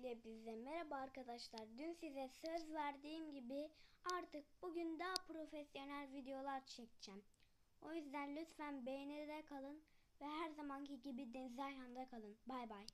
Öncelikle bize merhaba arkadaşlar. Dün size söz verdiğim gibi artık bugün daha profesyonel videolar çekeceğim. O yüzden lütfen beğenide kalın ve her zamanki gibi Deniz Ayhan'da kalın. Bay bay.